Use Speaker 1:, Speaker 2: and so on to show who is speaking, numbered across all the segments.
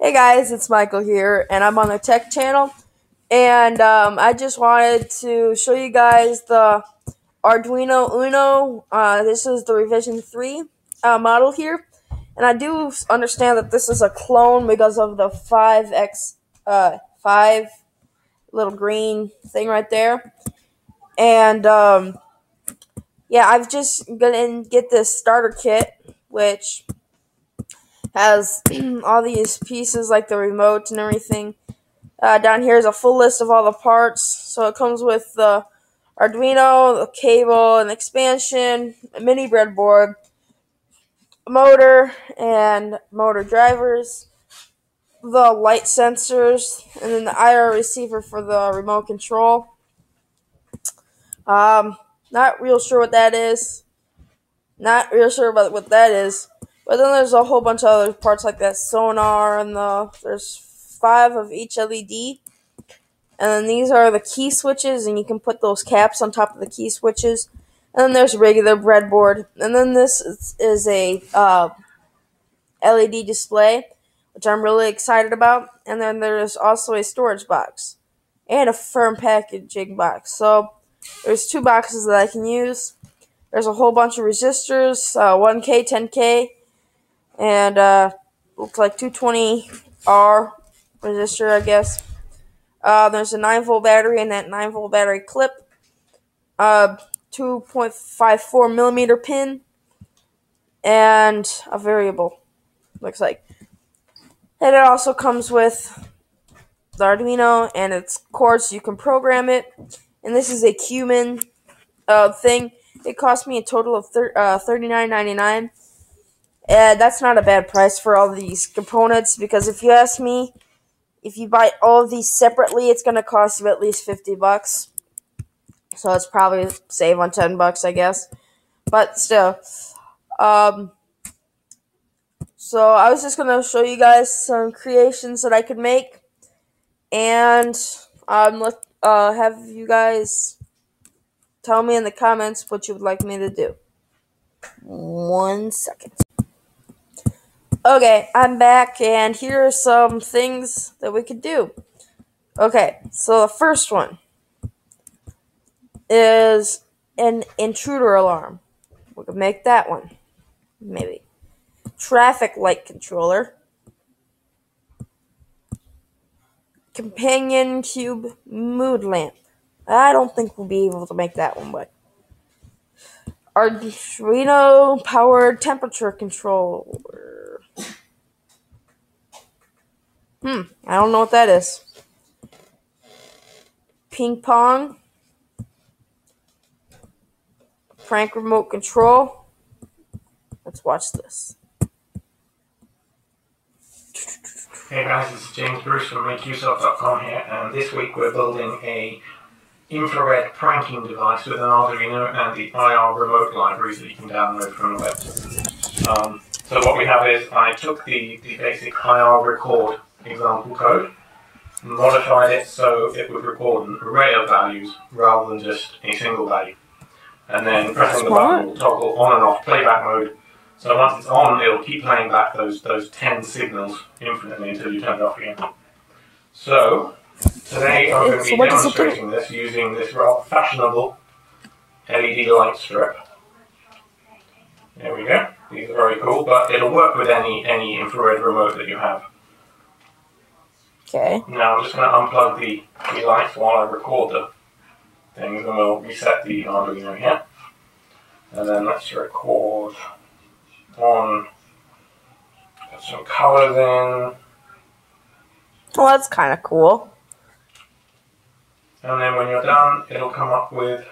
Speaker 1: Hey guys, it's Michael here, and I'm on the tech channel. And um, I just wanted to show you guys the Arduino Uno. Uh, this is the revision 3 uh, model here. And I do understand that this is a clone because of the 5x, uh, 5 little green thing right there. And um, yeah, I've just gonna get this starter kit, which has all these pieces like the remote and everything. Uh, down here is a full list of all the parts. So it comes with the Arduino, the cable, an expansion, a mini breadboard, motor, and motor drivers, the light sensors, and then the IR receiver for the remote control. Um, not real sure what that is. Not real sure about what that is. But then there's a whole bunch of other parts like that sonar and the there's five of each LED. And then these are the key switches, and you can put those caps on top of the key switches. And then there's regular breadboard. And then this is, a uh, LED display, which I'm really excited about. And then there's also a storage box and a firm packaging box. So there's two boxes that I can use. There's a whole bunch of resistors, uh, 1K, 10K, and uh, looks like 220R resistor, I guess. Uh, there's a 9 volt battery in that 9 volt battery clip. Uh, 2.54 millimeter pin, and a variable. Looks like. And it also comes with the Arduino and its cords, so you can program it. And this is a Kuman uh, thing. It cost me a total of thir- uh, $39.99. And that's not a bad price for all these components because if you ask me, if you buy all these separately, it's going to cost you at least 50 bucks. So it's probably save on 10 bucks, I guess. But still. Um, so I was just going to show you guys some creations that I could make. And um, let, uh, have you guys tell me in the comments what you would like me to do. One second. Okay, I'm back, and here are some things that we could do. Okay, so the first one is an intruder alarm. We could make that one. Maybe. Traffic light controller. Companion cube mood lamp. I don't think we'll be able to make that one, but. Arduino powered temperature controller. Hmm, I don't know what that is. Ping pong. Prank remote control. Let's watch this.
Speaker 2: Hey guys, this is James Bruce from MakeUseOf.com here, and this week we're building a infrared pranking device with an Arduino and the IR remote libraries that you can download from the web. Um, so what we have is I took the, the basic IR record example code, modified it so it would record an array of values rather than just a single value. And then pressing the button will toggle on and off playback mode so once it's on, it'll keep playing back those those 10 signals infinitely until you turn it off again. So, today I'm going to be demonstrating this using this rather fashionable LED light strip. There we go. These are very cool, but it'll work with any, any infrared remote that you have.
Speaker 1: Okay.
Speaker 2: Now I'm just going to unplug the, the lights while I record the things and we'll reset the Arduino here. And then let's record on, put some colors in.
Speaker 1: Well, that's kind of cool.
Speaker 2: And then when you're done, it'll come up with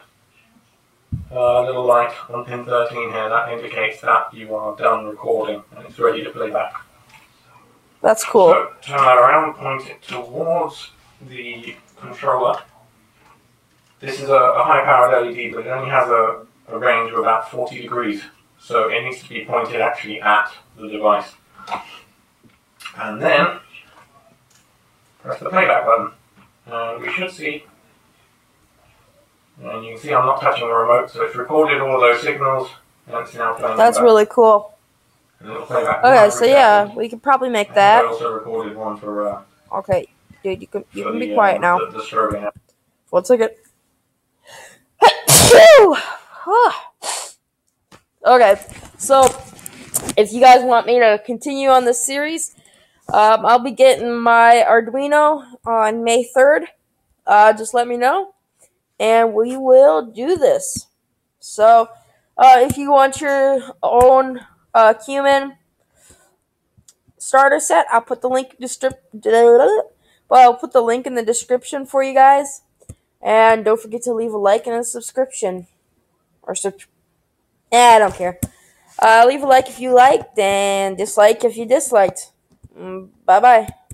Speaker 2: a little light on pin 13 here. That indicates that you are done recording and it's ready to play back.
Speaker 1: That's cool.
Speaker 2: So turn that around, point it towards the controller. This is a, a high-powered LED, but it only has a, a range of about 40 degrees. So it needs to be pointed actually at the device. And then press the playback button. And we should see, and you can see I'm not touching the remote, so it's recorded all of those signals, and it's now playing
Speaker 1: That's really cool.
Speaker 2: And it'll play back
Speaker 1: Okay, so yeah, we can probably make
Speaker 2: And I
Speaker 1: that.
Speaker 2: also recorded one for, uh,
Speaker 1: Okay, dude, you can you can
Speaker 2: the,
Speaker 1: be quiet
Speaker 2: uh,
Speaker 1: now.
Speaker 2: The, strobing.
Speaker 1: One second. okay, so if you guys want me to continue on this series, um, I'll be getting my Arduino on May 3rd. Uh, just let me know, and we will do this. So, uh, if you want your own uh, Kuman starter set, I'll put the link well, I'll put the link in the description for you guys. And don't forget to leave a like and a subscription. Or sub. Eh, I don't care. Uh, leave a like if you liked, and dislike if you disliked. Mm, bye bye.